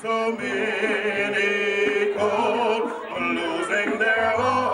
so many cold, losing their own.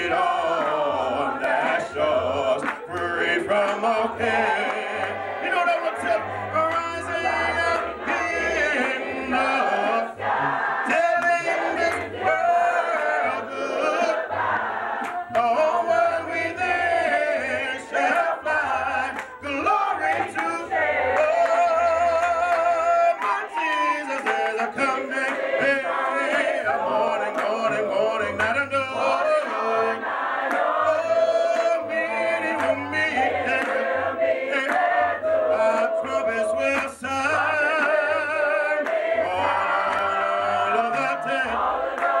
terra. Hallelujah.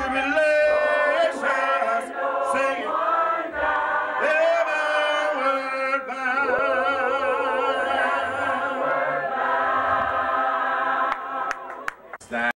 screaming